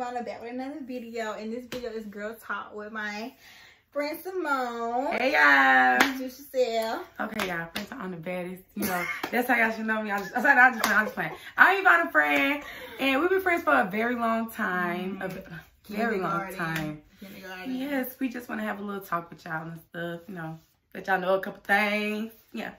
Evonna back with another video. And this video is Girl Talk with my friend Simone. Hey y'all. Introduce yourself. Okay, y'all. Friends I'm the baddest. You know, that's how y'all should know me. I just, I said, I just, I just playing. I'm Evonna friend, and we've been friends for a very long time. A mm-hmm. very long time. Yes, we just want to have a little talk with y'all and stuff. You know, let y'all know a couple things. Yeah.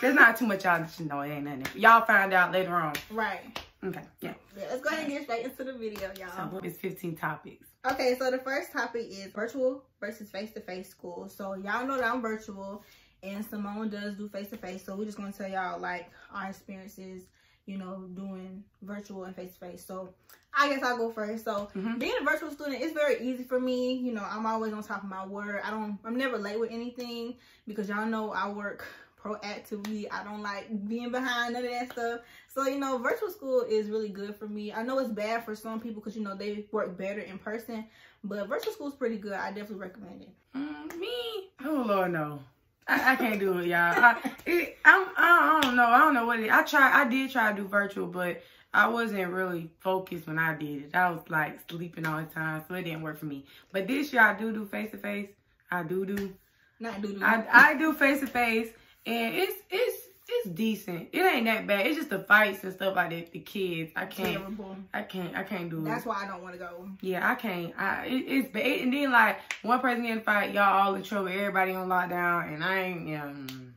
There's not too much y'all should know. It ain't nothing. Y'all find out later on. Right. Okay. Yeah. Yeah, let's go ahead and get straight into the video, y'all. So it's 15 topics. Okay, so the first topic is virtual versus face-to-face school. So y'all know that I'm virtual and Simone does do face-to-face. So we're just gonna tell y'all like our experiences, you know, doing virtual and face-to-face. So I guess I'll go first. So Mhm. being a virtual student is very easy for me. You know, I'm always on top of my word. I don't I'm never late with anything because y'all know I work proactively. I don't like being behind none of that stuff. So, you know, virtual school is really good for me. I know it's bad for some people because, you know, they work better in person. But virtual school is pretty good. I definitely recommend it. Mm, me? Oh Lord, no. I, I can't do it, y'all. I, it, I'm, I, I don't know. I don't know what it. I try. I did try to do virtual, but I wasn't really focused when I did it. I was like sleeping all the time, so it didn't work for me. But this year I do do face to face. I do do. Not do I I do face to face, and it's it's it's decent. It ain't that bad. It's just the fights and stuff like that. The kids, I can't. terrible. I can't. I can't do it. That's why I don't want to go. Yeah, I can't. I it, it's bad. And then like one person get in fight, y'all all in trouble. Everybody on lockdown, and I ain't. Yeah, mm.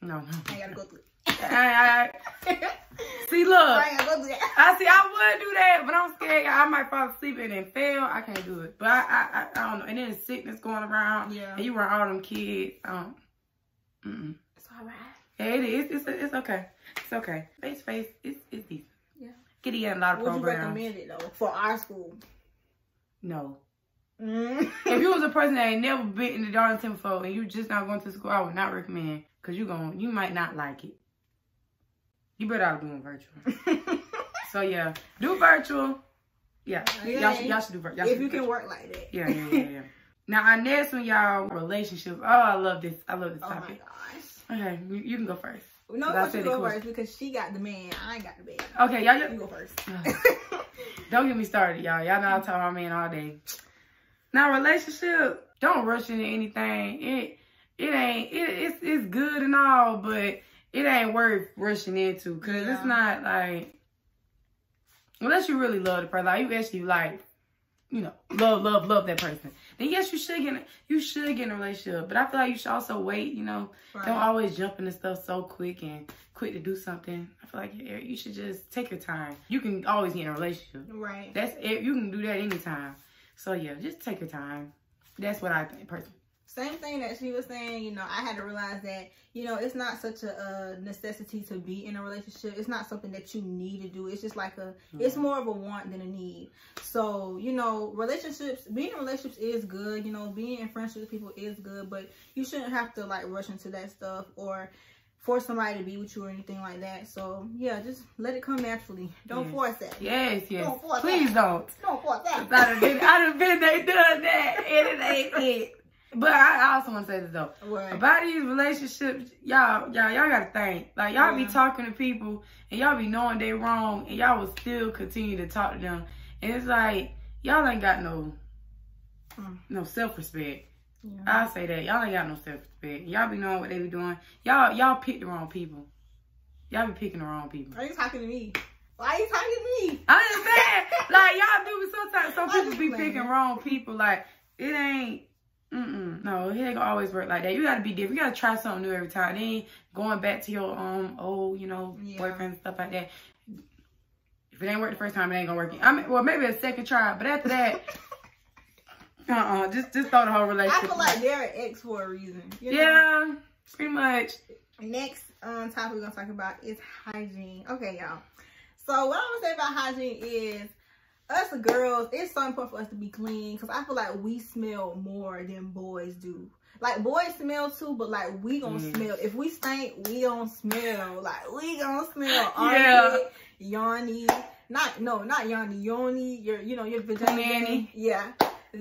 no, no. I gotta go through. I, I, see, look. I go through. I see. I would do that, but I'm scared. I might fall asleep and then fail. I can't do it. But I, I, I, I don't know. And then sickness going around. Yeah. And you run all them kids. Um. Mm. It's all right. Yeah, it is. It's, it's okay. It's okay. Face face. It's it's decent. Yeah. Kitty got a lot of Would you recommend it though for our school? No. Mm. if you was a person that ain't never been in the Darlington before and you just not going to school, I would not recommend because you going you might not like it. You better out doing virtual. so yeah, do virtual. Yeah, y'all, should, y'all should do virtual. if you can work like that. Yeah, yeah, yeah, yeah. now our next one, y'all relationships. Oh, I love this. I love this Oh my topic. gosh. Okay, you, you can go first. No, I you go was- first because she got the man. I ain't got the man. Okay, y'all. You go first. Don't get me started, y'all. Y'all know I talk about man all day. Now, relationship, don't rush into anything. It it ain't it, it's it's good and all, but it ain't worth rushing into because Yeah. it's not like unless you really love the person, like you actually like you know love love love that person. Then yes, you should get in, you should get in a relationship, but I feel like you should also wait. You know, Right. don't always jump into stuff so quick and quick to do something. I feel like you you should just take your time. You can always get in a relationship. Right. That's it. You can do that anytime. So yeah, just take your time. That's what I think personally. Same thing that she was saying, you know, I had to realize that, you know, it's not such a, uh necessity to be in a relationship. It's not something that you need to do. It's just like a, it's more of a want than a need. So, you know, relationships, being in relationships is good. You know, being in friendships with people is good, but you shouldn't have to like rush into that stuff or force somebody to be with you or anything like that. So, yeah, just let it come naturally. Don't Yes. force that. Yes, yes. Don't force Please don't. Don't force that. I done been, I done been they done that, and it ain't it. But I also want to say this though. About these relationships, y'all, y'all, y'all gotta think. Like y'all be talking to people and y'all be knowing they wrong, and y'all will still continue to talk to them. And it's like y'all ain't got no, Mm. no self respect. Yeah. I say that y'all ain't got no self respect. Y'all be knowing what they be doing. Y'all, y'all pick the wrong people. Y'all be picking the wrong people. Are you talking to me? Why are you talking to me? I understand. like y'all do, sometimes some people be playing. picking wrong people. Like it ain't. Mm-mm, no, it ain't gonna always work like that. You gotta be different. You gotta try something new every time. Then going back to your um old, you know, Yeah. boyfriend and stuff like that. If it ain't work the first time, it ain't gonna work. I mean, well, maybe a second try, but after that, uh, uh just just throw the whole relationship. I feel like they're an ex for a reason. you know? yeah, pretty much. Next um topic we're gonna talk about is hygiene. Okay, y'all. So what I'm gonna say about hygiene is us girls, it's so important for us to be clean because I feel like we smell more than boys do. Like boys smell too, but like we gonna Mm. smell. If we stink, we gonna smell. Like we gonna smell Yeah. armpit, yawny. Not no, not yawny, yoni. Your you know your vagina. Punani. Yeah,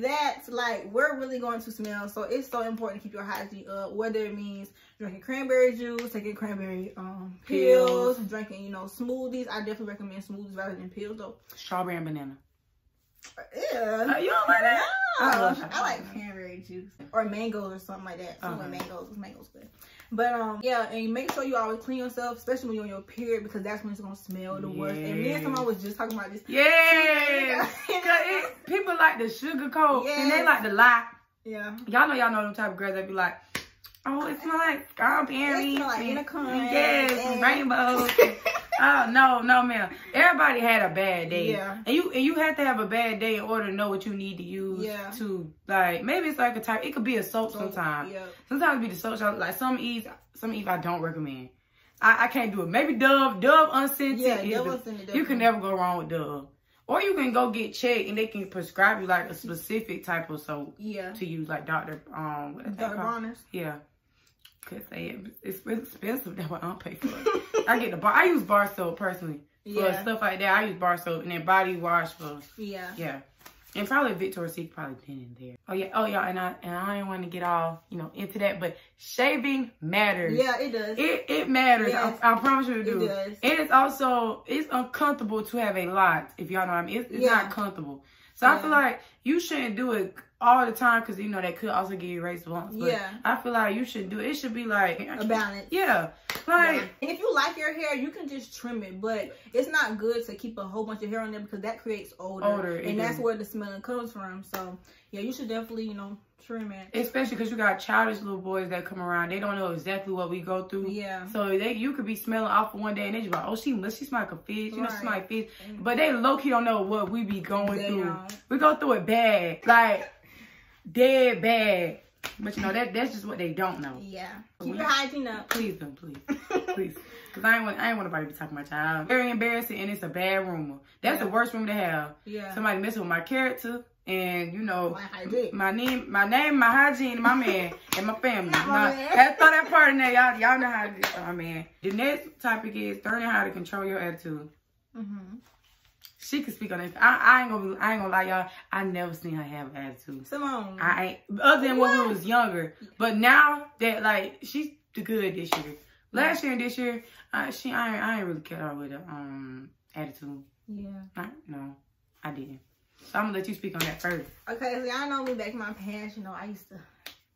that's like we're really going to smell. So it's so important to keep your hygiene up. Whether it means drinking cranberry juice, taking cranberry um pills, Pills. drinking you know smoothies. I definitely recommend smoothies rather than pills though. Strawberry and banana. Yeah. Uh, you don't like that? No. I I like cranberry juice or mangoes or something like that. Something with Okay. mangoes. Mangoes good. But um, yeah, and make sure you always clean yourself, especially when you're on your period, because that's when it's gonna smell the worst. And me and Simone was just talking about this. Yeah, people like the sugarcoat and they like the lie. Yeah. Y'all know y'all know them type of girls that be like, oh, it smell like strawberry. It smell like unicorn Yes, and rainbows. oh no, no, ma'am. Everybody had a bad day. Yeah. And you and you have to have a bad day in order to know what you need to use Yeah. to like maybe it's like a type it could be a soap sometimes. Yeah. Sometimes it be the soap like Summer's Eve Summer's Eve I don't recommend. I, I can't do it. Maybe Dove, Dove unscented. Yeah, Dove unscented, You can never go wrong with Dove. Or you can go get checked and they can prescribe you like a specific type of soap Yeah. to use, like Dr. Um, what is that Dr. Bronner's. Yeah. Cause they it's expensive. That's why I don't pay for it. I get the bar. I use bar soap personally for Yeah. stuff like that. I use bar soap and then body wash for Yeah. yeah. And probably Victoria's Secret probably been in there. Oh yeah, oh yeah, and I and I didn't want to get all you know into that, but shaving matters. Yeah, it does. It it matters. Yes. I, I promise you it It does. And it's also it's uncomfortable to have a lot. If y'all know what I mean, it's, it's Yeah. not comfortable. So I feel like you shouldn't do it all the time because you know that could also give you race bumps. But Yeah. I feel like you should do it. Should be like a balance. Yeah, like Yeah. If you like your hair, you can just trim it, but it's not good to keep a whole bunch of hair on there because that creates odor, Odor, and that's do. where the smelling comes from. So yeah, you should definitely you know trim it. especially because you got childish little boys that come around. They don't know exactly what we go through. Yeah. So they you could be smelling awful one day and they just like, oh she must she smell like a fish, you know she Right. smell like fish. But they low key don't know what we be going They through. We go through it bad, like dead bad. But you know that that's just what they don't know. Yeah. Keep your hygiene up. Please don't, please, please, because I ain't want I ain't want nobody to be talking about y'all. Very embarrassing and it's a bad rumor. That's the worst rumor to have. Yeah. Somebody messing with my character and you know My my name, my name, my hygiene, my man, and my family. Not my Now, man. throw that part in there. Y'all, y'all know how to do my man. The next topic is learning how to control your attitude. hmm She can speak on it. I, I ain't gonna, I ain't gonna lie, y'all. I never seen her have an attitude. Simone. I ain't, other than when What? we was younger. But now that like she's the good this year. Last year and this year, uh, she, I, ain't- I ain't really care with her um attitude. yeah. I, no, I didn't. So I'm gonna let you speak on that first. Okay, so y'all know me back in my past, you know, I used to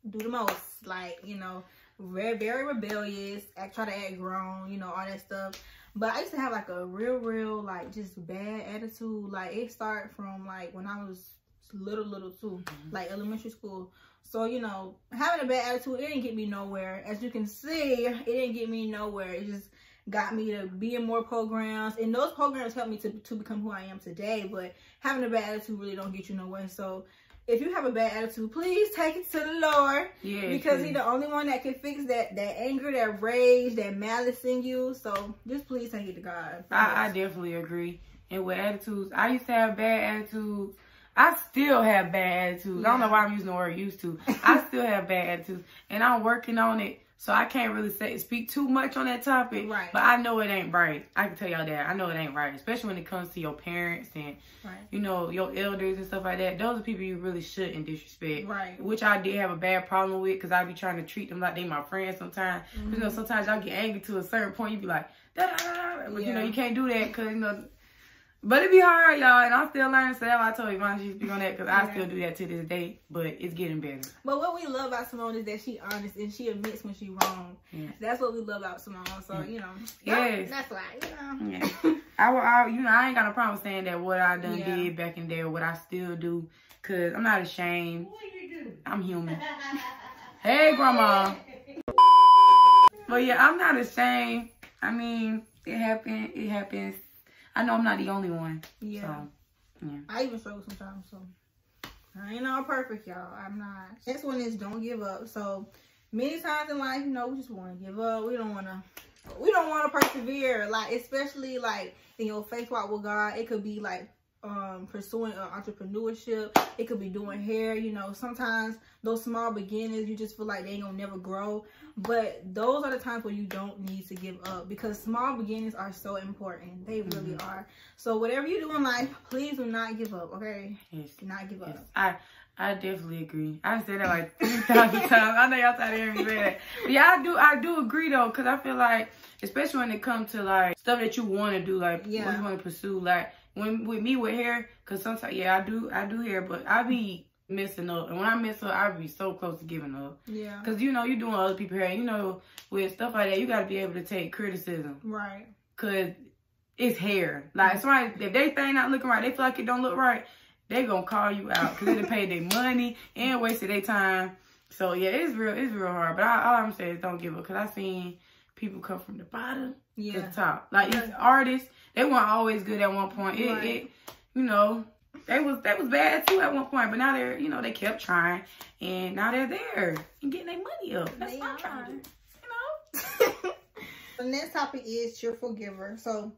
do the most. Like, you know, very, very rebellious, act, try to act grown, you know, all that stuff. But I used to have like a real, real, like just bad attitude. Like it started from like when I was little, little too, mm-hmm. like elementary school. So, you know, having a bad attitude, it didn't get me nowhere. As you can see, it didn't get me nowhere. It just got me to be in more programs. And those programs helped me to, to become who I am today. But having a bad attitude really don't get you nowhere. So if you have a bad attitude, please take it to the Lord. Yeah, Because he's the only one that can fix that that anger, that rage, that malice in you. So just please take it to God. I, I definitely agree. And with attitudes, I used to have bad attitudes. I still have bad attitudes. I don't know why I'm using the word used to. I still have bad attitudes. And I'm working on it. So I can't really say speak too much on that topic. Right. But I know it ain't right. I can tell y'all that. I know it ain't right. Especially when it comes to your parents and Right. you know, your elders and stuff like that. Those are people you really shouldn't disrespect. Right. Which I did have a bad problem with because I be trying to treat them like they my friends sometimes. You know, Mhm. sometimes y'all get angry to a certain point. You be like, da, da, da, but you know, you can't do that because, you know, but it be hard, y'all. And I'm still learning. So that's why I told Yvonne she speak on that because I still do that to this day. But it's getting better. But what we love about Simone is that she honest and she admits when she wrong. Yeah. That's what we love about Simone. So, Yeah. you know. Yes. That's why, you know. Yeah. I, will- I, you know, I ain't got no problem saying that what I done Yeah. did back in there, what I still do, cause I'm not ashamed. I'm human. Hey, grandma. But yeah, I'm not ashamed. I mean, it happened. It happens. I know I'm not the only one. Yeah. So, yeah. I even struggle sometimes, so I ain't all perfect, y'all. I'm not. Next one is don't give up. So many times in life, you know, we just want to give up. We don't want to. We don't want to persevere. Like especially like in your faith walk with God, it could be like um pursuing uh, entrepreneurship. It could be doing hair. You know, sometimes those small beginnings, you just feel like they ain't gonna never grow. But those are the times where you don't need to give up because small beginnings are so important. They really are. So whatever you do in life, please do not give up. Okay, Yes. do not give up. I I definitely agree. I said that like three thousand times. I know y'all of hearing me say that. But yeah, I do I do agree though, because I feel like especially when it comes to like stuff that you want to do, like what you want to pursue, like when with me with hair, cause sometimes yeah I do I do hair, but I be messing up, and when I mess up, I be so close to giving up. Yeah. Cause you know you doing other people hair, you know with stuff like that, you gotta be able to take criticism. Right. Cause it's hair. Like mm-hmm. somebody if they think not looking right, they feel like it don't look right, they gonna call you out because they paid their money and wasted their time. So yeah, it's real, it's real hard. But I, all I'm saying is don't give up because I seen people come from the bottom Yeah. to the top. Like these artists, they weren't always good at one point. It, Right. it, you know, they was they was bad too at one point. But now they're, you know, they kept trying and now they're there and getting their money up. That's They what I'm trying to do. You know. the next topic is cheerful giver. So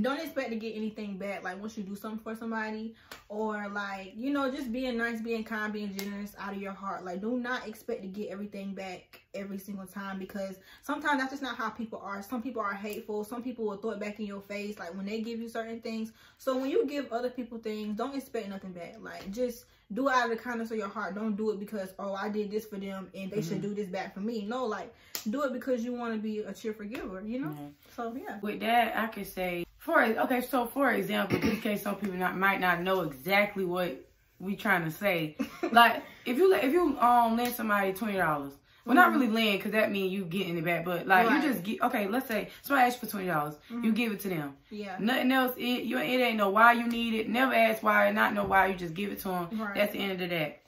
don't expect to get anything back like once you do something for somebody or like you know just being nice being kind being generous out of your heart. Like do not expect to get everything back every single time because sometimes that's just not how people are. Some people are hateful. Some people will throw it back in your face like when they give you certain things. So when you give other people things don't expect nothing back. Like just do it out of the kindness of your heart. Don't do it because oh i did this for them and they should do this back for me. No like do it because you want to be a cheerful giver you know? Mhm. so yeah. With that, I could say, for okay, so for example, just in case some people not might not know exactly what we trying to say. Like if you if you um lend somebody twenty dollars, well not really lend because that means you getting it back, but like Right. you just get okay. Let's say somebody asks you for twenty dollars, you give it to them. yeah Nothing else. It you it ain't know why you need it. Never ask why, not know why. You just give it to them. Right. That's the end of the day.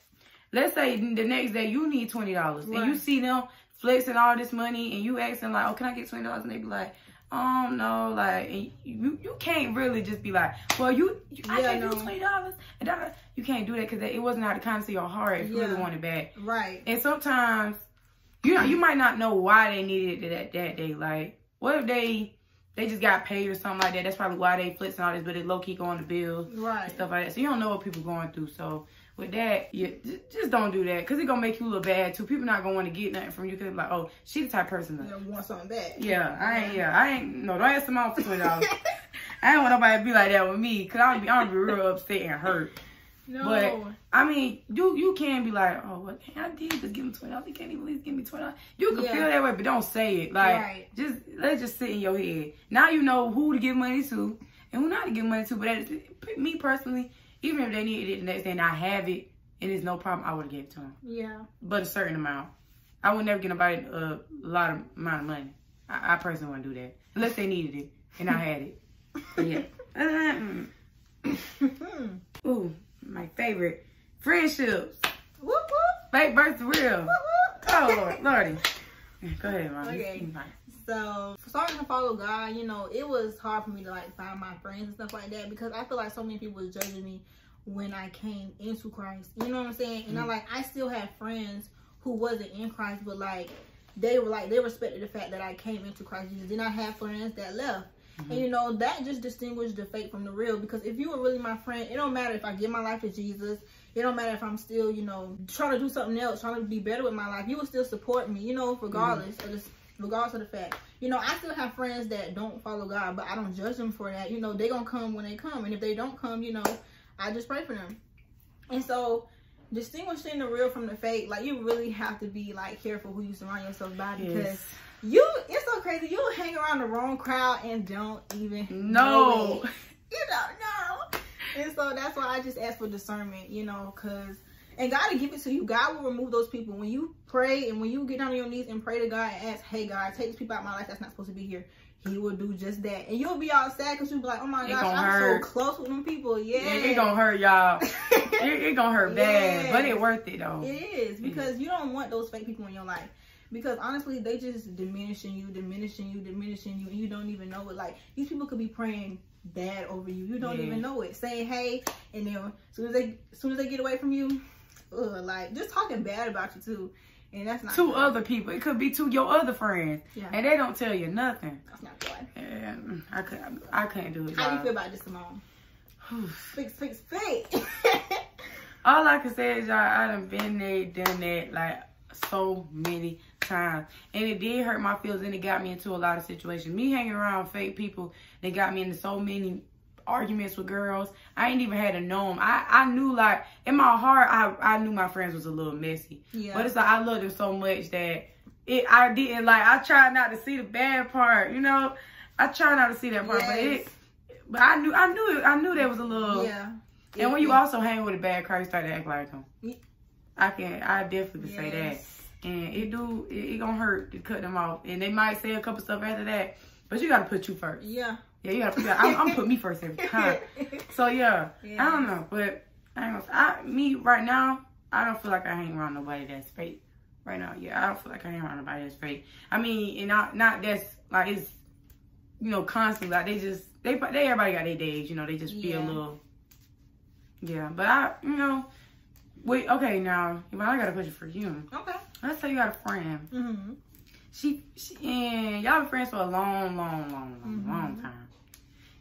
Let's say the next day you need twenty dollars and you see them flexing all this money and you asking like, oh, can I get twenty dollars? And they be like, oh no, like you you can't really just be like, well you, you I Yeah, gave you twenty dollars and that, you can't do that because it wasn't out of kindness of your heart if you really Yeah. want it back. right And sometimes, you know, you might not know why they needed it that that day. Like, what if they they just got paid or something like that? That's probably why they flexing all this, but it low key going to bills and right stuff like that. So you don't know what people going through. So with that, you just don't do that because it gonna make you look bad too. People not gonna want to get nothing from you because like, oh, she the type of person. That, want something back yeah, I ain't. Uh-huh. Yeah, I ain't. No, don't ask them out for twenty dollars. I don't want nobody to be like that with me because I'll be, I'll be real upset and hurt. no But I mean, you you can be like, oh, what? I did just give him twenty dollars. He can't even at least give me twenty dollars. You can Yeah. feel that way, but don't say it. Like, Right. just let it just sit in your head. Now you know who to give money to and who not to give money to. But that, me personally, even if they needed it the next day and I have it and it's no problem, I would have gave it to them. yeah But a certain amount. I would never give nobody a lot of amount of money. I, I personally wouldn't do that unless they needed it and I had it. Yeah. Mm. Ooh, my favorite friendships. whoop whoop Fake versus real. whoop whoop Oh, Lord, Lordy. Go ahead, mom. Okay. So, starting to follow God, you know, it was hard for me to like find my friends and stuff like that because I feel like so many people was judging me when I came into Christ. You know what I'm saying? And I mm. like I still had friends who wasn't in Christ, but like they were like they respected the fact that I came into Christ Jesus. Then I had friends that left. And mm-hmm. you know, that just distinguished the fake from the real because if you were really my friend, it don't matter if I give my life to Jesus. It don't matter if I'm still, you know, trying to do something else, trying to be better with my life. You will still support me, you know, regardless of this regardless of the fact. You know, I still have friends that don't follow God, but I don't judge them for that. You know, they gonna come when they come. And if they don't come, you know, I just pray for them. And so distinguishing the real from the fake, like you really have to be like careful who you surround yourself by because Yes. you it's so crazy. You hang around the wrong crowd and don't even No. know it. You don't know. And so that's why I just ask for discernment, you know, because and God will give it to you. God will remove those people. When you pray and when you get down on your knees and pray to God and ask, hey God, take these people out of my life that's not supposed to be here. He will do just that. And you'll be all sad because you'll be like, oh my gosh, I'm hurt. so close with them people. Yeah. It gonna hurt y'all. It, it gonna hurt bad, but it worth it though. It is because you don't want those fake people in your life. Because honestly, they just diminishing you, diminishing you, diminishing you, and you don't even know it. Like these people could be praying bad over you. You don't Yeah. even know it. Saying hey, and then as soon as they, as soon as they get away from you, ugh, like just talking bad about you too. And that's not Two good. other people. It could be two your other friends, Yeah. and they don't tell you nothing. That's not good. And I could I couldn't do it. How do you feel about this, Simone? Fix, fix, fix. All I can say is y'all, I done been there, done that, like so many times, and it did hurt my feelings, and it got me into a lot of situations. Me hanging around fake people, they got me into so many arguments with girls. I ain't even had to know them. I I knew like in my heart, I I knew my friends was a little messy, yeah. but it's like I loved them so much that it I didn't like. I tried not to see the bad part, you know. I tried not to see that part, but it But I knew, I knew, it, I knew there was a little. Yeah. And when you also hang with a bad crowd, you start to act like him. Yeah. I can, I definitely can say that. And it do, it, it gonna hurt to cut them off. And they might say a couple stuff after that, but you gotta put you first. Yeah. Yeah, you gotta put. I'm, I'm put me first every time. So yeah, I don't know, but I, ain't gonna, I me right now, I don't feel like I hang around nobody that's fake. Right now, yeah, I don't feel like I hang around nobody that's fake. I mean, and not not that's like it's you know constant. Like they just they they everybody got their days. You know, they just feel a little. Yeah, but I you know, wait. Okay, now Yvonne, I got a question for you. Okay. Let's say you got a friend. Mm-hmm. She, she and y'all been friends for a long, long, long, long, Mhm. long time.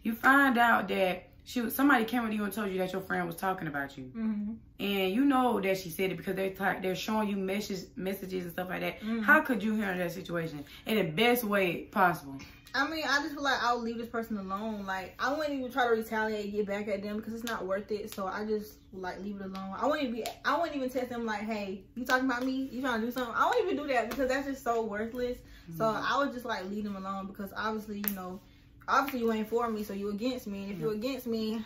You find out that she was somebody came with you and told you that your friend was talking about you, Mm-hmm. and you know that she said it because they talk, they're showing you messages, messages and stuff like that. Mhm. How could you handle that situation in the best way possible? I mean, I just feel like I'll leave this person alone. Like, I wouldn't even try to retaliate and get back at them because it's not worth it. So I just like leave it alone. I wouldn't be. I wouldn't even text them like, "Hey, you talking about me? You trying to do something?" I wouldn't even do that because that's just so worthless. So I would just like leave them alone because obviously, you know, obviously you ain't for me, so you against me. And if you against me,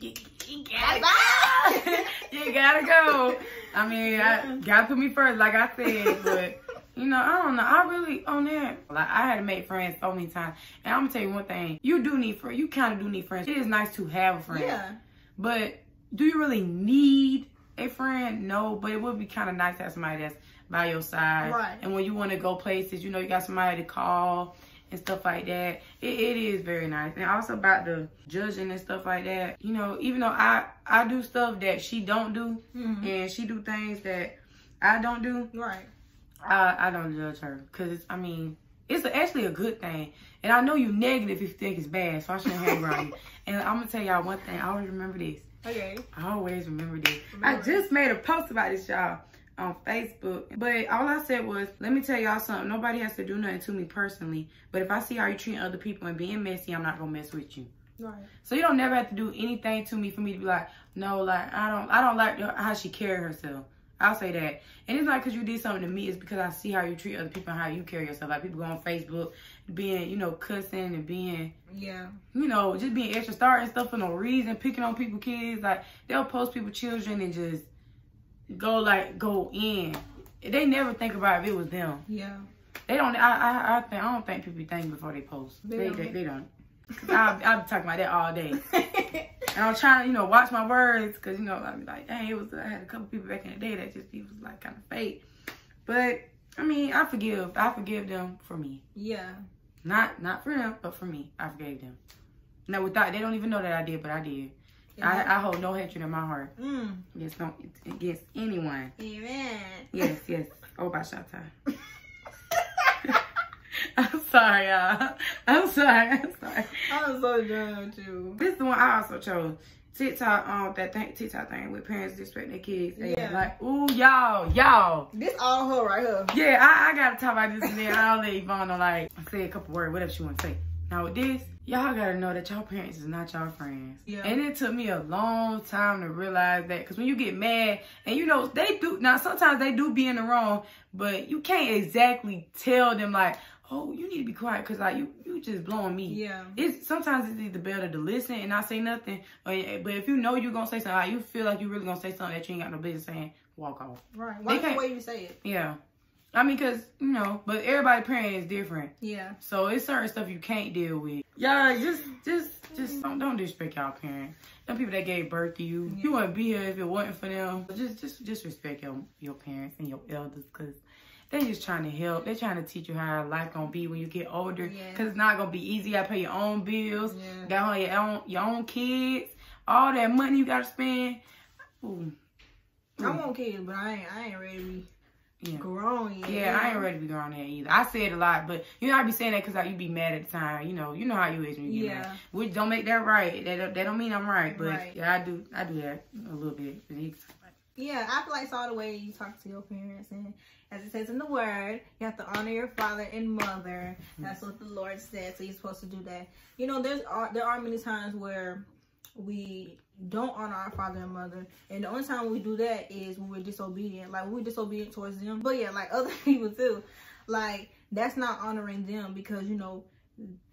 You, you gotta go. you gotta go. I mean, I gotta put me first, like I said, but. You know, I don't know. I really on that. Like I had to make friends so many times, and I'm gonna tell you one thing: you do need friends. You kind of do need friends. It is nice to have a friend, yeah, but do you really need a friend? No, but it would be kind of nice to have somebody that's by your side. Right. And when you want to go places, you know, you got somebody to call and stuff like that. It, it is very nice. And also about the judging and stuff like that. You know, even though I I do stuff that she don't do, Mhm. and she do things that I don't do, right. I I don't judge her because I mean it's actually a good thing. And I know you negative if you think it's bad, so I shouldn't hang around you. And I'm gonna tell y'all one thing. I always remember this. Okay. I always remember this. I just made a post about this, y'all, on Facebook. But all I said was, let me tell y'all something. Nobody has to do nothing to me personally. But if I see how you treat other people and being messy, I'm not gonna mess with you. Right. So you don't never have to do anything to me for me to be like, no, like I don't, I don't like how she carry herself. I'll say that, and it's not because you did something to me. It's because I see how you treat other people and how you carry yourself. Like people go on Facebook, being, you know, cussing and being, Yeah. you know, just being extra star and stuff for no reason, picking on people kids. Like they'll post people children and just go like go in. They never think about if it was them. Yeah. They don't. I I, I think I don't think people think before they post. They They don't. they, they don't. I I be talking about that all day. And I'm trying to, you know, watch my words because, you know, I'm like, dang, it was, I had a couple people back in the day that just be was like kind of fake. But, I mean, I forgive. I forgive them for me. yeah. Not not for them, but for me. I forgave them. Now, without, they don't even know that I did, but I did. I, I hold no hatred in my heart Mm. against, no, against anyone. Amen. Yes, yes. Oh, by Shanta. I'm sorry, y'all. I'm sorry. I'm sorry. I'm so done with you. This is the one I also chose. TikTok, um, that thing, TikTok thing with parents disrespect their kids. They Yeah. Like, ooh, y'all, y'all. This all her right here. Yeah, I, I gotta talk about this and then I'll let Yvonne like, say a couple words, whatever she wanna say. Now with this, y'all gotta know that y'all parents is not y'all friends. Yeah. And it took me a long time to realize that. Cause when you get mad, and you know, they do, now sometimes they do be in the wrong, but you can't exactly tell them like, oh, you need to be quiet cause like, you, you just blowing me Yeah. it's sometimes it's either better to listen and not say nothing, or, eh, but if you know you're gonna say something, like, you feel like you really gonna say something that you ain't got no business saying, walk off. Right. Why the way you say it? Yeah, I mean, cause you know, but everybody parent is different, Yeah. so it's certain stuff you can't deal with. Yeah, just, just, just don't, don't disrespect y'all parents. Them people that gave birth to you, you wouldn't be here if it wasn't for them. Just, just, just respect your your parents and your elders, cause. They just trying to help. They're trying to teach you how life gonna be when you get older. Yeah. Cause it's not gonna be easy. I pay your own bills. Yeah. Got your own your own kids, all that money you gotta spend. Ooh. I want kids, but I ain't. I ain't ready to be Yeah. grown yet. Yeah, I ain't ready to be grown yet either. I say it a lot, but you know I be saying that because like, you be mad at the time. You know, you know how you is when you get Yeah. mad. Which don't make that right. That don't- that don't mean I'm right, but Right. yeah, I do I do that a little bit. Yeah, I feel like it's all the way you talk to your parents, and as it says in the word, you have to honor your father and mother. That's mm-hmm. what the Lord said. So you're supposed to do that. You know, there's are there are many times where we don't honor our father and mother, and the only time we do that is when we're disobedient. Like we're disobedient towards them. But yeah, like other people too. Like that's not honoring them because you know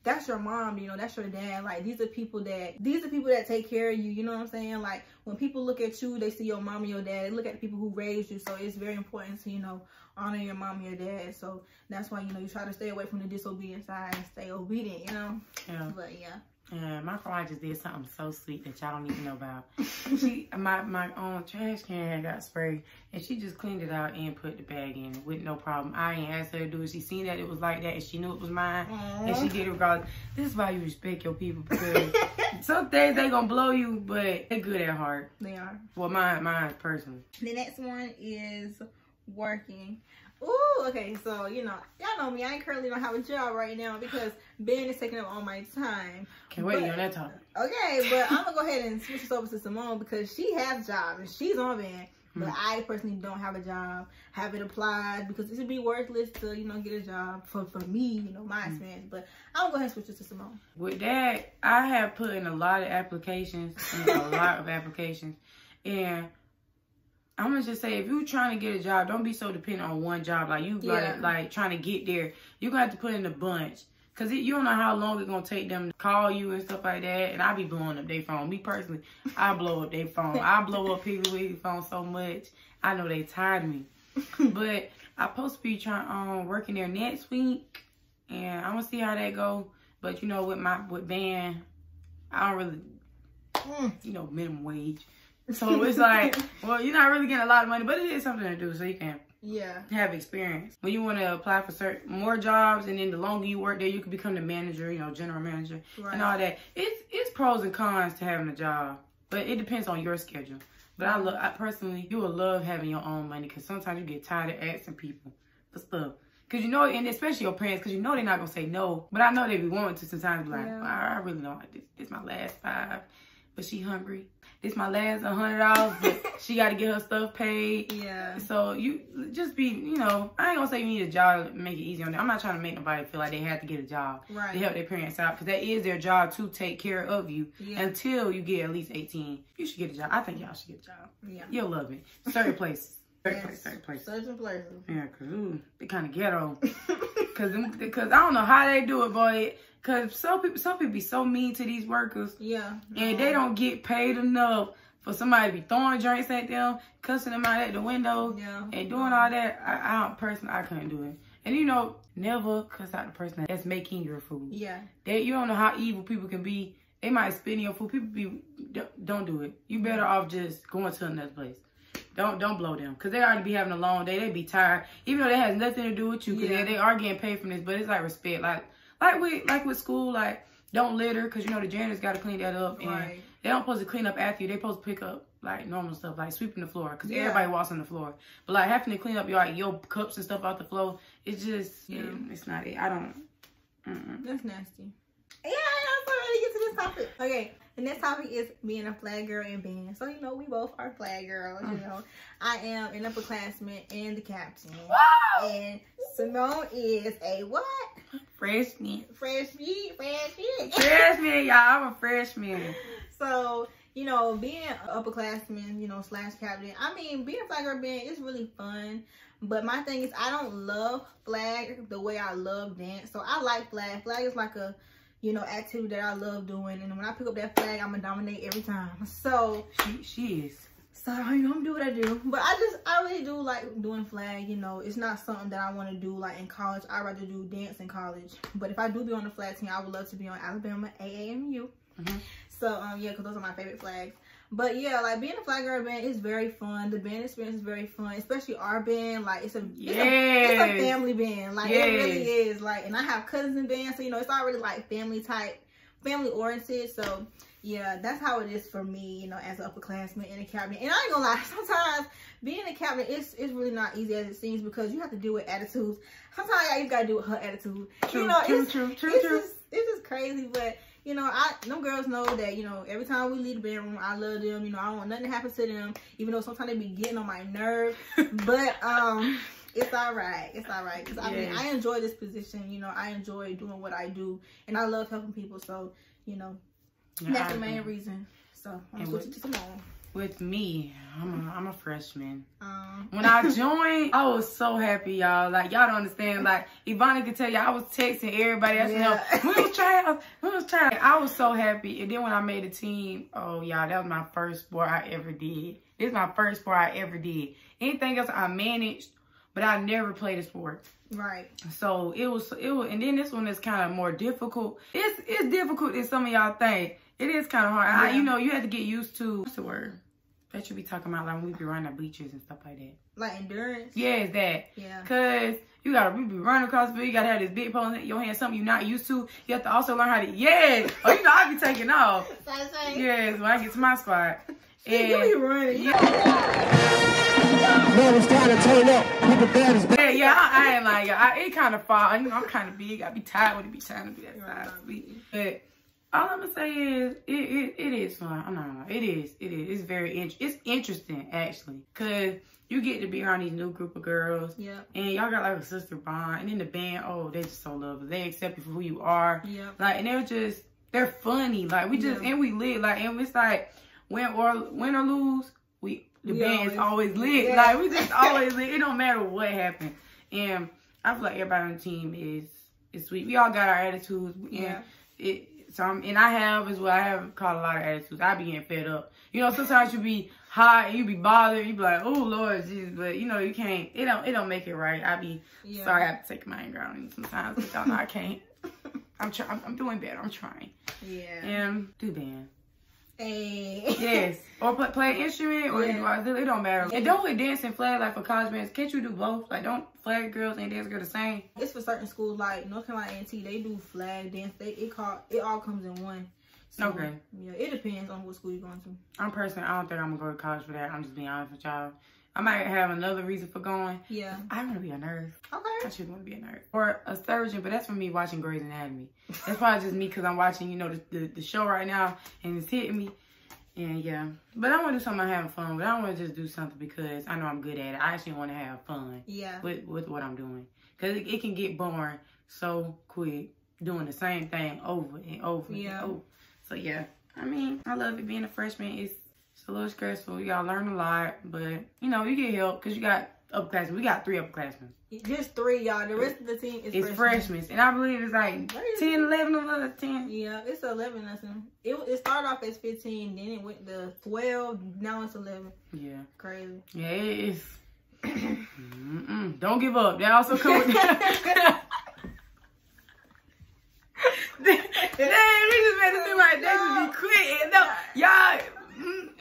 that's your mom, you know, that's your dad. Like these are people that these are people that take care of you. You know what I'm saying? Like when people look at you, they see your mom and your dad. They look at the people who raised you. So it's very important to you know honor your mom and your dad. So that's why you know you try to stay away from the disobedient side and stay obedient. You know. Yeah. But yeah. Yeah, my grandma just did something so sweet that y'all don't even know about. she, my my own trash can got sprayed, and she just cleaned it out and put the bag in with no problem. I ain't asked her to do it. She seen that it was like that, and she knew it was mine, Aww. and she did it regardless. This is why you respect your people because some things they gonna blow you, but they're good at heart. They are. Well, mine, mine personally. The next one is working. Ooh, okay, so you know, y'all know me. I currently don't have a job right now because Ben is taking up all my time. Can't wait on that topic. Okay, but I'm gonna go ahead and switch this over to Simone because she has a job and she's on Ben. But mm I personally don't have a job, haven't applied because it would be worthless to, you know, get a job for, for me, you know, my mm experience. But I'm going to go ahead and switch this to Simone. With that, I have put in a lot of applications, a lot of applications. And I'm gonna just say, if you're trying to get a job, don't be so dependent on one job. Like you gotta, yeah. like trying to get there, you're gonna have to put in a bunch. Cause it, you don't know how long it's gonna take them to call you and stuff like that. And I be blowing up their phone. Me personally, I blow up their phone. I blow up people with their phone so much. I know they tired of me. but I supposed to be trying um working there next week, and I'm gonna see how that go. But you know, with my with band, I don't really, mm. you know, minimum wage. So it's like, well, you're not really getting a lot of money, but it is something to do so you can yeah have experience. When you want to apply for certain more jobs, and then the longer you work there, you can become the manager, you know, general manager, right. and all that. It's it's pros and cons to having a job, but it depends on your schedule. But I love, I personally, you will love having your own money because sometimes you get tired of asking people for stuff. Cause you know, and especially your parents, cause you know they're not gonna say no. But I know they be wanting to sometimes be like, yeah. I, I really don't. This, this is my last five, but she hungry this my last hundred dollars, but she got to get her stuff paid. Yeah. So you just be, you know, I ain't gonna say you need a job to make it easy on them. I'm not trying to make nobody feel like they have to get a job right. to help their parents out because that is their job to take care of you yeah. until you get at least 18. You should get a job. I think y'all should get a job. Yeah. You'll love it. Certain places. Certain yes. places. Certain places. Certain places. Yeah, cause ooh, they kind of ghetto. cause, cause I don't know how they do it, boy. Cause some people, some people be so mean to these workers. Yeah. And they don't get paid enough for somebody to be throwing drinks at them, cussing them out at the window, yeah. and doing all that. I, I don't personally, I couldn't do it. And you know, never cuss out the person that's making your food. Yeah. They, you don't know how evil people can be. They might spit in your food. People be, don't do it. You better off just going to another place. Don't don't blow them because they already be having a long day. They be tired, even though that has nothing to do with you because yeah. they, they are getting paid from this. But it's like respect, like like with like with school, like don't litter because you know the janitors got to clean that up and right. they don't supposed to clean up after you. They supposed to pick up like normal stuff like sweeping the floor because yeah. everybody walks on the floor. But like having to clean up your like your cups and stuff out the floor, it's just yeah, it's not it. I don't. Mm-mm. That's nasty. Yeah, I'm so ready to get to this topic. Okay, the next topic is being a flag girl in band. So you know we both are flag girls. You mm. know, I am an upperclassman and the captain. Wow. And Simone is a what? Freshman. Freshman. Freshman. Freshman, y'all. I'm a freshman. So you know, being upperclassman, you know, slash captain. I mean, being a flag girl band is really fun. But my thing is, I don't love flag the way I love dance. So I like flag. Flag is like a you know, activity that I love doing. And when I pick up that flag, I'm gonna dominate every time. So she, she is. So you know, I'm do what I do. But I just I really do like doing flag, you know. It's not something that I want to do like in college. I'd rather do dance in college. But if I do be on the flag team, I would love to be on Alabama AAMU. Mm -hmm. So um yeah, because those are my favorite flags. But yeah, like being a flag girl band is very fun. The band experience is very fun, especially our band. Like it's a, yes. it's, a it's a family band. Like yes. it really is. Like, and I have cousins in band, so you know it's already like family type, family oriented. So yeah, that's how it is for me. You know, as an upperclassman in a cabinet. And I ain't gonna lie, sometimes being a cabinet is it's really not easy as it seems because you have to deal with attitudes. Sometimes I just gotta deal with her attitude. True, you know, true, it's, true, true, it's true. Just, it's just crazy, but you know, I them girls know that, you know, every time we leave the bedroom, I love them. You know, I don't want nothing to happen to them, even though sometimes they be getting on my nerve. but um it's all right. It's all right. Because I mean, I enjoy this position. You know, I enjoy doing what I do, and I love helping people. So, you know, yeah, that's I the main reason. So I'm switching to Simone. with me, I'm a, I'm a freshman. Um, When I joined, I was so happy, y'all. Like y'all don't understand. Like Evonna can tell you, I was texting everybody. Said, Yeah. "When was tryouts? When was tryouts?" I was so happy. And then when I made a team, oh y'all, that was my first sport I ever did. Is my first sport I ever did. Anything else I managed, but I never played a sport. right. So it was it was, and then this one is kind of more difficult. It's it's difficult as some of y'all think. It is kind of hard. I, you know, you have to get used to what's the word that you be talking about, like when we be running the bleachers and stuff like that. Like endurance. Yeah, it's that. Yeah. Cause you gotta we be running across the field. You gotta have this big pole in your hand, something you're not used to. You have to also learn how to yes. Oh, you know I be taking off. So I Yes, when I get to my spot. yeah. you be And running. Man, it's time to turn up. People bad as yeah, yeah, I, I ain't like I, it kind of fall. You know, I'm kind of big. I be tired when it be time to be that size. But all I'm gonna say is it, it, it is fun. I'm not gonna lie. It is. It is. It's very int- it's interesting actually, cause you get to be around these new group of girls. Yeah. And y'all got like a sister bond. And then the band, oh, they just so lovely. They accept you for who you are. Yeah. Like, and they're just, they're funny. Like, we just, Yeah. and we live. Like, and it's like, win or win or lose, we, the We band is always- always lit. Yeah. Like, we just always lit. It don't matter what happened. And I feel like everybody on the team is, is sweet. We all got our attitudes. Yeah. It, so I'm, and I have as well. I have caught a lot of attitudes. I be getting fed up. You know, sometimes you be hot you be bothered. You be like, oh Lord Jesus, but you know you can't. It don't. It don't make it right. I be Yeah. sorry. I have to take my anger out on you sometimes. But y'all know I can't. I'm trying. I'm, I'm doing better. I'm trying. Yeah. And do band. Hey. Yes. Or play, play an instrument or Yeah. It don't matter. And don't with dance and flag like for college bands. Can't you do both? Like don't flag girls and dance girls the same. It's for certain schools like North Carolina A&T. They do flag dance. They it call it all comes in one. So, Okay. Yeah, it depends on what school you're going to. I'm personally. I don't think I'm gonna go to college for that. I'm just being honest with y'all. I might have another reason for going. Yeah. I want to be a nurse. Okay. I should want to be a nurse or a surgeon, but that's for me watching Grey's Anatomy. That's probably just me because I'm watching, you know, the, the, the show right now and it's hitting me. And yeah, but I want to do something I'm having fun with. I don't want to just do something because I know I'm good at it. I actually want to have fun Yeah. with, with what I'm doing because it, it can get boring so quick doing the same thing over and over Yeah. and over. So yeah, I mean, I love it being a freshman. It's, it's a little stressful. You gotta learn a lot, but you know, you get help because you got upperclassmen. We got three upperclassmen. Just three, y'all. The rest of the team is It's freshmen. freshmen. And I believe it's like What is 10, 11 of us, 10. Yeah, it's 11 nothing. It, it started off as 15, then it went to 12, now it's 11. Yeah. Crazy. Yeah, it is. Mm-mm. Don't give up. That also comes with Dang, we just made it seem like they should be quitting. No, y'all,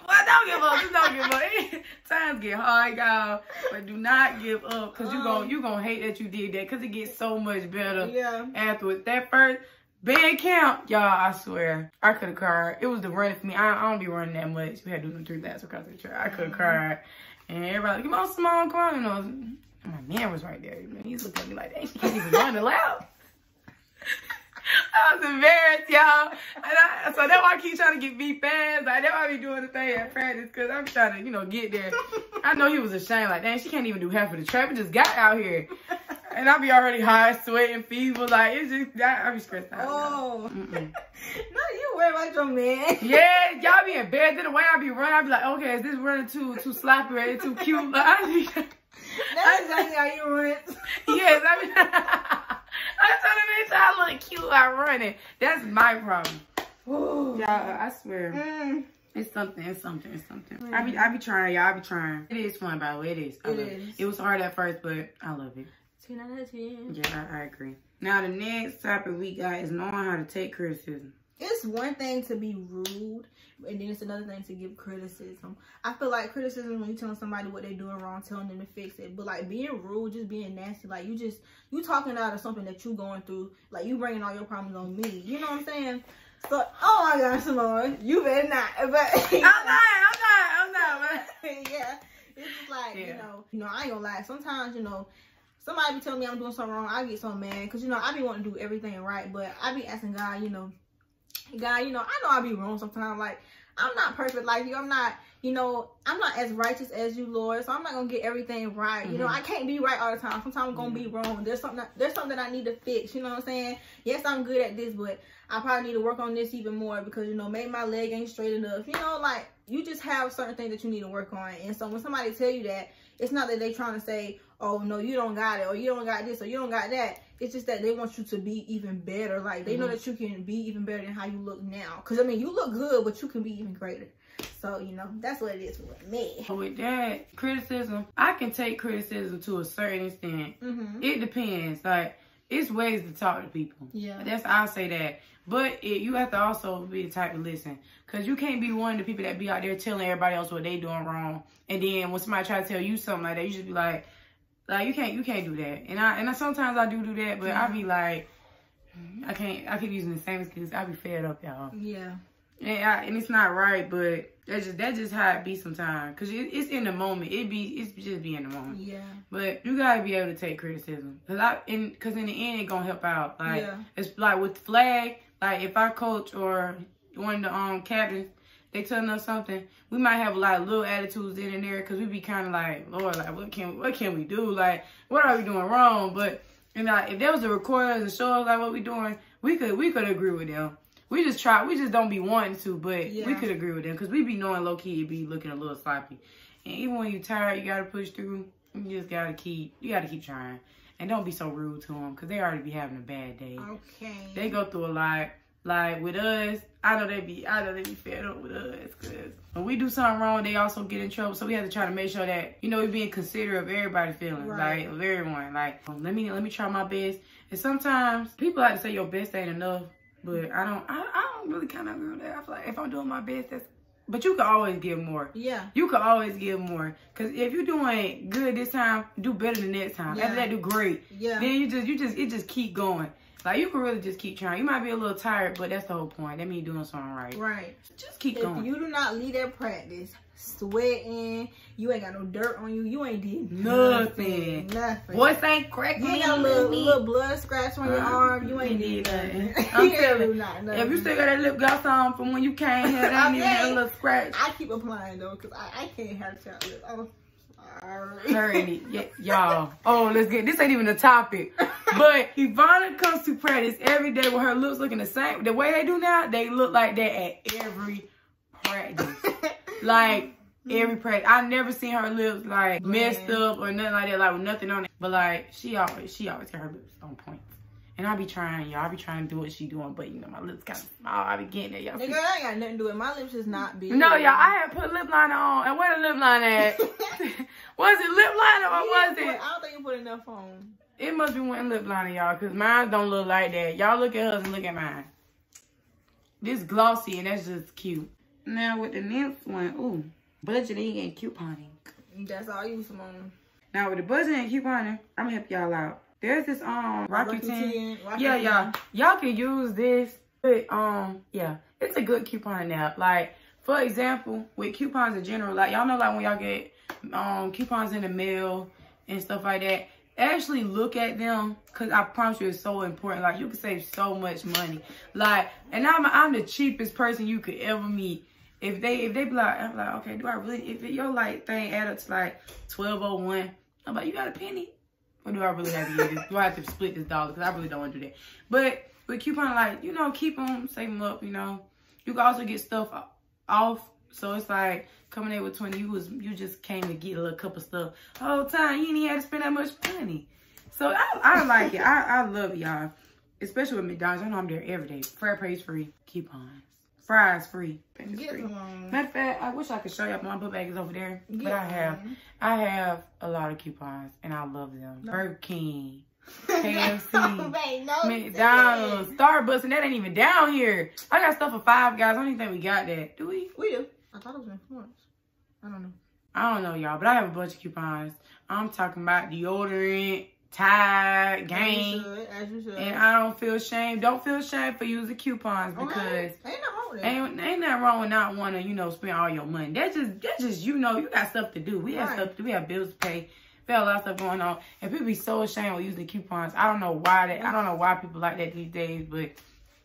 well, don't give up. Just don't give up. Times get hard, y'all, but do not give up because you gon' um. you gonna hate that you did that because it gets so much better Yeah. afterwards. That first band camp, y'all, I swear, I could have cried. It was the run for me. I, I don't be running that much. We had to do them three laps across the track. I could have mm-hmm. cried. And everybody, come on, small, come on. You know, my man was right there. Man, he's looking at me like, dang, she can't even run the lap. I was embarrassed, y'all. And I, so that's why I keep trying to get beat fast. Like, that's why I be doing the thing at practice, because I'm trying to, you know, get there. I know he was ashamed. Like, dang, she can't even do half of the track. We just got out here. And I be already high, sweating, fever. Like, it's just, I, I be stressed out. Oh. Mm-mm. no, you worry about your man. Yeah, y'all be in bed. Then the way I be running, I be like, okay, is this running too too sloppy or is too cute? Like, I be, That's exactly how you run. yes, I be, I'm trying to make I look cute while running. That's my problem. Y'all, I swear, Mm, it's something, it's something, it's something. I be, I be trying, y'all. I be trying. It is fun, by the way. It is. I It. It was hard at first, but I love it. 10 out of 10. Yeah, I, I agree. Now the next topic we got is knowing how to take criticism. It's one thing to be rude, and then it's another thing to give criticism. I feel like criticism when you telling somebody what they're doing wrong, telling them to fix it. But like being rude, just being nasty, like you just you talking out of something that you going through, like you bringing all your problems on me. You know what I'm saying? So, oh my gosh, Simone, you better not. But I'm not, I'm not, I'm not. But yeah, it's just like you know, you know, I ain't gonna lie. Sometimes you know, somebody be telling me I'm doing something wrong, I get so mad because you know I be wanting to do everything right, but I be asking God, you know, God, you know, I know I be wrong sometimes. Like I'm not perfect like you. I'm not, you know, I'm not as righteous as you, Lord. So I'm not gonna get everything right. You know, Mhm. I can't be right all the time. Sometimes I'm gonna be wrong. There's something. That, there's something that I need to fix. You know what I'm saying? Yes, I'm good at this, but I probably need to work on this even more because you know maybe my leg ain't straight enough. You know, like you just have certain things that you need to work on. And so when somebody tell you that, it's not that they trying to say, oh no, you don't got it, or you don't got this, or you don't got that. It's just that they want you to be even better. Like they mm-hmm. know that you can be even better than how you look now. Cause I mean, you look good, but you can be even greater. So, you know, that's what it is with me. With that, criticism, I can take criticism to a certain extent. Mm-hmm. It depends. Like, it's ways to talk to people. Yeah. That's, I'll say that. But it, you have to also be the type to listen. Because you can't be one of the people that be out there telling everybody else what they doing wrong. And then when somebody try to tell you something like that, you just be like, like, you can't, you can't do that. And I, and I, sometimes I do do that, but I be like, I can't, I keep using the same excuse. I be fed up, y'all. Yeah. And, I, and it's not right, but that's just that's just how it be sometimes. Cause it, it's in the moment. It be it's just be in the moment. Yeah. But you gotta be able to take criticism. Cause I in cause in the end it gonna help out. Like yeah. it's like with flag. Like if I coach or one of the um captains they telling us something, we might have a lot of little attitudes in and there because we be kind of like, Lord, like what can what can we do? Like what are we doing wrong? But and like if there was a recorder and show us like what we doing, we could we could agree with them we just try. We just don't be wanting to, but yeah. we could agree with them because we be knowing low key it be looking a little sloppy. And even when you tired, you gotta push through. You just gotta keep. You gotta keep trying, and don't be so rude to them because they already be having a bad day. Okay. They go through a lot. Like with us, I know they be. I know they be fed up with us because when we do something wrong, they also get in trouble. So we have to try to make sure that you know we being considerate of everybody's feelings, right. like of everyone. Like let me let me try my best. And sometimes people like to say your best ain't enough. But I don't, I, I don't really kind of agree with that. I feel like if I'm doing my best, that's, but you can always give more. Yeah. You can always give more. Cause if you're doing good this time, do better the next time. Yeah. After that, do great. Yeah. Then you just, you just, it just keep going. Like you can really just keep trying. You might be a little tired, but that's the whole point. That means doing something right. Right. Just keep if going. If you do not leave that practice sweating, you ain't got no dirt on you, you ain't did nothing. Nothing. Voice ain't cracking. You ain't got a little, little blood scratch on your uh, arm, you ain't did nothing. I'm telling you, Not if you still got that lip gloss on from when you came here, that ain't even a little scratch. I keep applying though, cause I, I can't have chocolate. Oh. Sorry. y'all. Oh, let's get this ain't even a topic. But Evonna comes to practice every day with her lips looking the same. The way they do now, they look like that at every practice. like every practice. I never seen her lips like messed up or nothing like that, like with nothing on it. But like she always she always got her lips on point. And I be trying, y'all. I be trying to do what she doing, but you know, my lips kind of small. I be getting it, y'all. Nigga, I ain't got nothing to do with My lips is not big. No, y'all. I had put lip liner on. And where the lip liner at? was it lip liner or was it? I don't think you put enough on. It must be one lip liner, y'all, because mine don't look like that. Y'all look at hers and look at mine. This glossy, and that's just cute. Now, with the next one, ooh, budgeting and couponing. That's all you, Simone. Now, with the budgeting and couponing, I'm going to help y'all out. There's this um Rakuten. Yeah, y'all. Y'all can use this. But um, yeah, it's a good coupon app. Like, for example, with coupons in general, like y'all know like when y'all get um coupons in the mail and stuff like that, actually look at them because I promise you it's so important. Like you can save so much money. Like, and I'm I'm the cheapest person you could ever meet. If they if they be like, I'm like, okay, do I really if your like thing add up to like twelve oh one, I'm like, you got a penny? Or do I really have to this? Do I have to split this dollar? Because I really don't want to do that. But with coupon, like, you know, keep them, save them up, you know. You can also get stuff off. So it's like coming in with 20, you was you just came to get a little couple stuff. Oh, Whole time, you didn't even have to spend that much money. So I, I like it. I, I love y'all. Especially with McDonald's. I know I'm there every day. Fair praise free. Coupons. Fries free. Get free. Matter of fact, I wish I could show y'all My book bag is over there. Get but I have I have a lot of coupons and I love them. No. Burger King. KFC, no McDonald's, Starbucks, and that ain't even down here. I got stuff for five guys. I don't even think we got that. Do we? We do. I thought it was in Florence. I don't know. I don't know, y'all, but I have a bunch of coupons. I'm talking about deodorant, Tide, Gain. And I don't feel shame. Don't feel shame for using coupons because okay. ain't, nothing ain't, ain't nothing wrong with not wanting, you know, spend all your money. That's just that's just you know, you got stuff to do. We have right. stuff to do. We have bills to pay. We have a lot of stuff going on. And people be so ashamed of using coupons. I don't know why that I don't know why people like that these days, but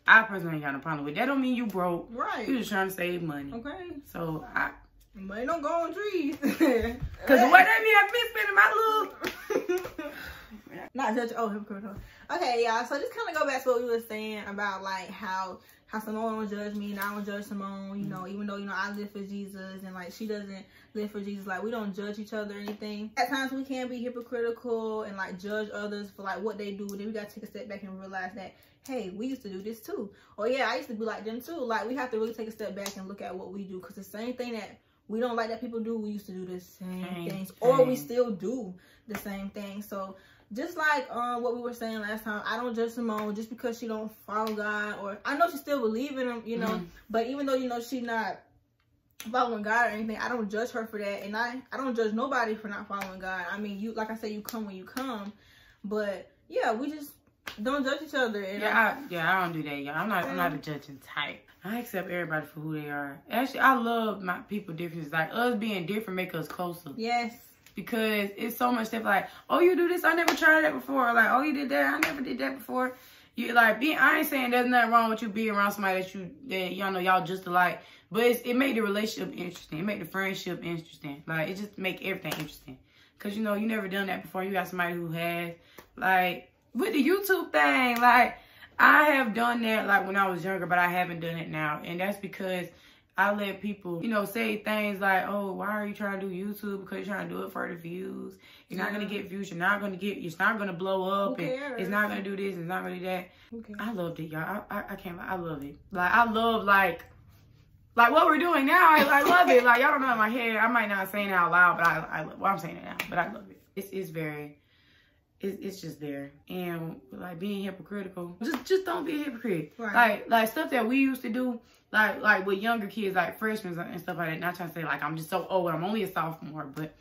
I personally ain't got no problem with that. Don't mean you broke. Right. You just trying to save money. Okay. So I Money don't go on trees. Cause they be have been spending my little not judge. Oh, hypocritical. Okay, yeah. So just kind of go back to what we were saying about like how how Simone don't judge me and I don't judge Simone. You know, even though you know I live for Jesus and like she doesn't live for Jesus. Like we don't judge each other or anything. At times we can be hypocritical and like judge others for like what they do. Then we gotta take a step back and realize that hey, we used to do this too. Or yeah, I used to be like them too. Like we have to really take a step back and look at what we do because the same thing that we don't like that people do, we used to do the same, same things, thing. or we still do the same thing. So just like um what we were saying last time, I don't judge Simone just because she don't follow God, or I know she still believe in him, you know. Mm. But even though you know she not following God or anything, I don't judge her for that, and I I don't judge nobody for not following God. I mean, you like I said, you come when you come, but yeah, we just don't judge each other. yeah, I, yeah, I don't do that, y'all. I'm not, I'm not a judging type. I accept everybody for who they are. Actually, I love my people differences. Like us being different make us closer. Yes. Because it's so much stuff like, oh, you do this, I never tried that before. Like, oh, you did that, I never did that before. You like being. I ain't saying there's nothing wrong with you being around somebody that you that y'all know y'all just alike. But it made the relationship interesting. It made the friendship interesting. Like it just make everything interesting. Cause you know you never done that before. You got somebody who has. Like with the YouTube thing, like I have done that like when I was younger, but I haven't done it now. And that's because I let people, you know, say things like, oh, why are you trying to do YouTube? Because you're trying to do it for the views. You're not going to get views. You're not going to get, it's not going to blow up. And it's not going to do this. It's not going to do that. Okay. I loved it, y'all. I, I, I can't, I love it. Like, I love, like, like what we're doing now. I, I love it. Like, y'all don't know in my head. I might not say it out loud, but I, I well, I'm saying it now, but I love it. It's, it's very, it's, it's just there. And like being hypocritical, just just don't be a hypocrite. Right. Like like stuff that we used to do, like like with younger kids, like freshmen and stuff like that. Not trying to say like I'm just so old. I'm only a sophomore, but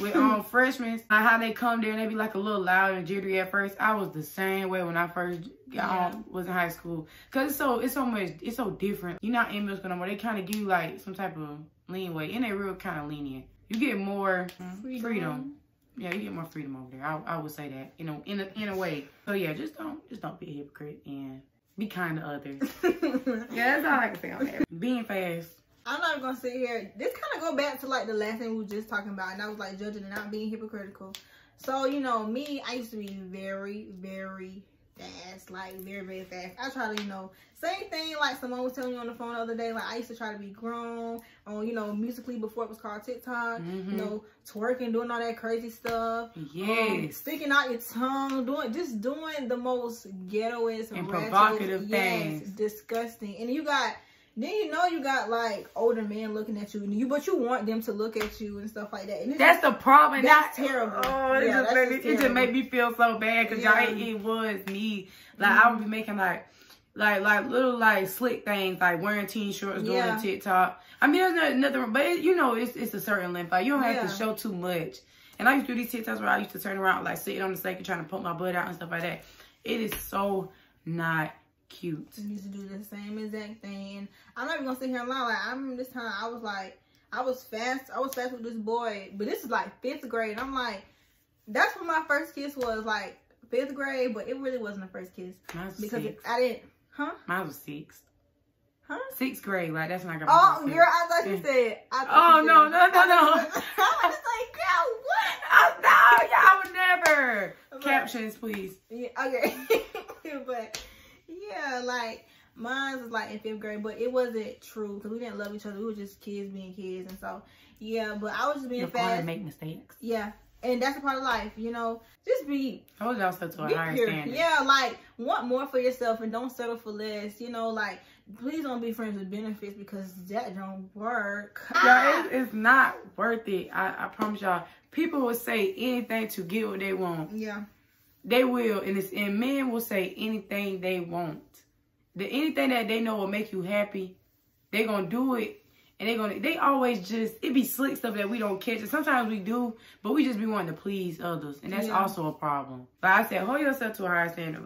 with um freshmen, like how they come there and they be like a little loud and jittery at first. I was the same way when I first got um, was in high school. Cause it's so it's so much it's so different. You're not in middle school no more. They kind of give you like some type of leeway, and they real kind of lenient. You get more freedom. freedom yeah, you get more freedom over there. I, I would say that, you know, in a, in a way. So yeah, just don't just don't be a hypocrite and be kind to others. yeah, that's all I can say on that. Being fast. I'm not gonna sit here. This kind of go back to like the last thing we were just talking about, and I was like judging and not being hypocritical. So you know, me, I used to be very, very fast, like very, very fast. I try to, you know, same thing like someone was telling me on the phone the other day. Like I used to try to be grown on, you know, Musical.ly before it was called TikTok. Mm-hmm. You know, twerking, doing all that crazy stuff. Yeah, um, sticking out your tongue, doing just doing the most ghettoest and provocative yes, things. Disgusting. And you got then you know you got like older men looking at you, and you but you want them to look at you and stuff like that. And that's the problem. That's not, terrible. Oh, it, yeah, just made me, it just made me feel so bad because yeah. y'all, it, was me. Like mm-hmm. I would be making like, like, like little like slick things, like wearing t-shirts, doing yeah. TikTok. I mean, there's nothing, but it, you know, it's it's a certain length. Like you don't have yeah. to show too much. And I used to do these TikToks where I used to turn around, like sitting on the second trying to pump my butt out and stuff like that. It is so not cute. I used to do the same exact thing. I'm not even gonna sit here and lie. Like I remember this time I was like, I was fast. I was fast with this boy, but this is like fifth grade. I'm like, that's when my first kiss was like fifth grade, but it really wasn't the first kiss because it, I didn't. Huh? Mine was sixth. Huh? Sixth grade, like that's not gonna. Oh, girl, I thought you said. I oh no, no, no, no! I was like, girl, what? Oh no, I would never. Captions, please. Yeah, okay, but yeah, like mine was like in fifth grade, but it wasn't true because we didn't love each other. We were just kids being kids, and so yeah. But I was just being You're fast. make mistakes. Yeah, and that's a part of life, you know. Just be. I hold yourself to a higher pure. standard. Yeah, like want more for yourself and don't settle for less. You know, like please don't be friends with benefits because that don't work. Y'all, it, it's not worth it. I, I promise y'all. People will say anything to get what they want. Yeah. They will, and it's and men will say anything they want. The anything that they know will make you happy, they gonna do it. And they gonna they always just it be slick stuff that we don't catch. And sometimes we do, but we just be wanting to please others. And that's yeah. also a problem. But I said, hold yourself to a higher standard.